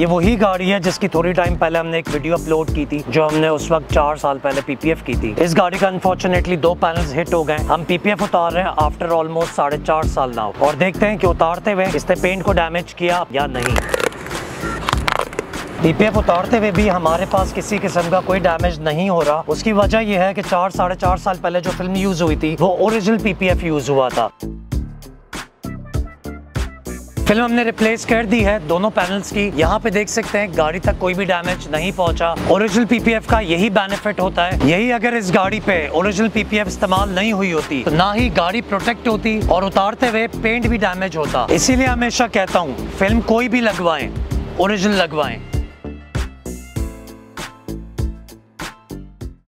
ये वही गाड़ी है जिसकी थोड़ी टाइम पहले हमने एक वीडियो अपलोड की थी, जो हमने उस वक्त चार साल पहले पीपीएफ की थी। इस गाड़ी का अनफॉर्चुनेटली दो पैनल्स हिट हो गए हम पीपीएफ उतार रहे हैं आफ्टर ऑलमोस्ट साढ़े चार साल नाउ और देखते हैं कि उतारते हुए इसने पेंट को डैमेज किया या नहीं। पीपीएफ उतारते हुए भी हमारे पास किसी किस्म का कोई डैमेज नहीं हो रहा। उसकी वजह यह है कि चार, साढ़े चार साल पहले जो फ़िल्म यूज़ हुई थी, वो ओरिजिनल पीपीएफ यूज़ हुआ था। फ़िल्म हमने रिप्लेस कर दी है। दोनों पैनल्स की। यहाँ पे देख सकते हैं, गाड़ी तक कोई भी डैमेज नहीं पहुँचा। ओरिजिनल पीपीएफ का यही बेनिफिट होता है। यही अगर इस गाड़ी पे ओरिजिनल पीपीएफ इस्तेमाल नहीं हुई होती तो ना ही गाड़ी प्रोटेक्ट होती और उतारते हुए पेंट भी डैमेज होता। इसीलिए हमेशा कहता हूँ फ़िल्म कोई भी लगवाए ओरिजिनल लगवाएँ।